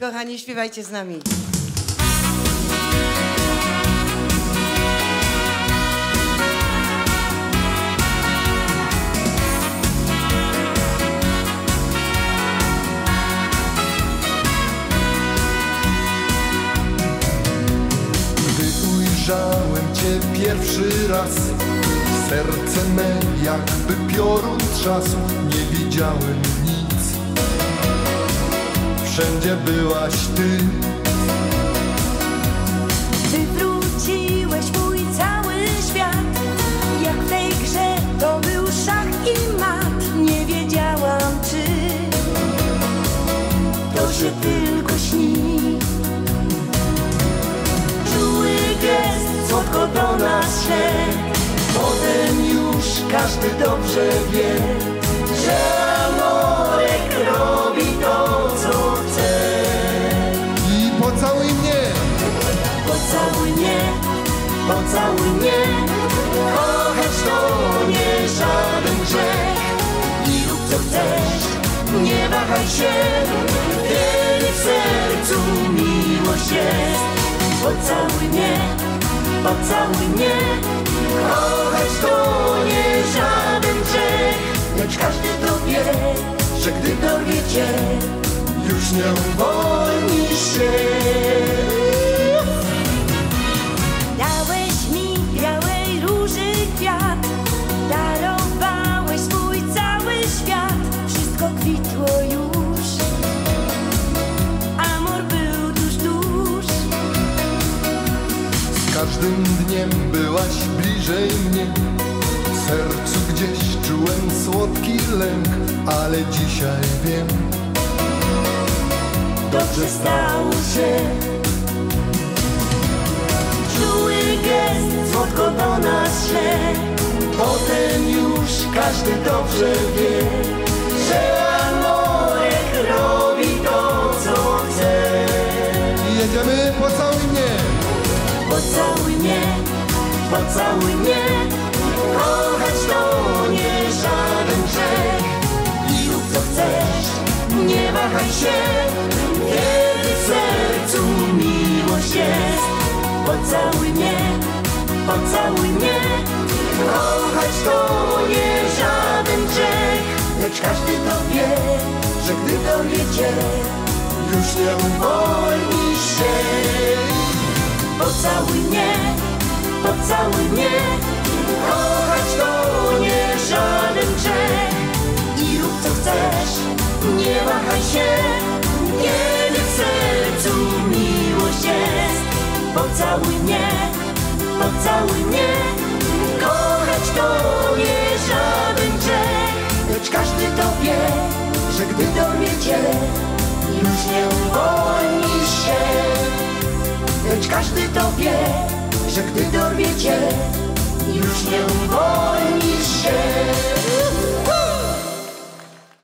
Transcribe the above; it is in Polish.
Kochani, śpiewajcie z nami. Ujrzałem Cię pierwszy raz Serce me jakby piorun trzasł Nie widziałem nic Wszędzie byłaś Ty. Wywróciłeś mój cały świat? Jak w tej grze to był szach i mat. Nie wiedziałam czy To się tylko śni. Czuły gest, słodko do nas szedł. Potem już każdy dobrze wie Że Amorek robi to pocałuj mnie Kochać to nie żaden grzech. I rób co chcesz, nie wahaj się Kiedy w sercu miłość jest. Pocałuj mnie, pocałuj mnie Kochać to nie żaden grzech. Lecz każdy to wie, że gdy dorwie cię Już nie każdym dniem byłaś bliżej mnie. W sercu gdzieś czułem słodki lęk Ale dzisiaj wiem. Dobrze stało się. Czuły gest słodko do nas szedł Potem już każdy dobrze wie Że Amorek robi to co chce. Jedziemy, pocałuj mnie Pocałuj mnie, pocałuj mnie Kochać to nie żaden grzech. I rób co chcesz, nie wahaj się Kiedy w sercu miłość jest. Pocałuj mnie, pocałuj mnie Kochać to nie żaden grzech. Lecz każdy to wie, że gdy dorwie cię Już nie uwolnisz się Pocałuj mnie, pocałuj mnie. Kochać to nie żaden grzech. I rób co chcesz, nie wahaj się. Kiedy w sercu miłość jest Pocałuj mnie, pocałuj mnie. Kochać to nie żaden grzech. Lecz każdy to wie, że gdy dorwie cię Już nie Lecz każdy to wie, że gdy dorwie cię Już nie uwolnisz się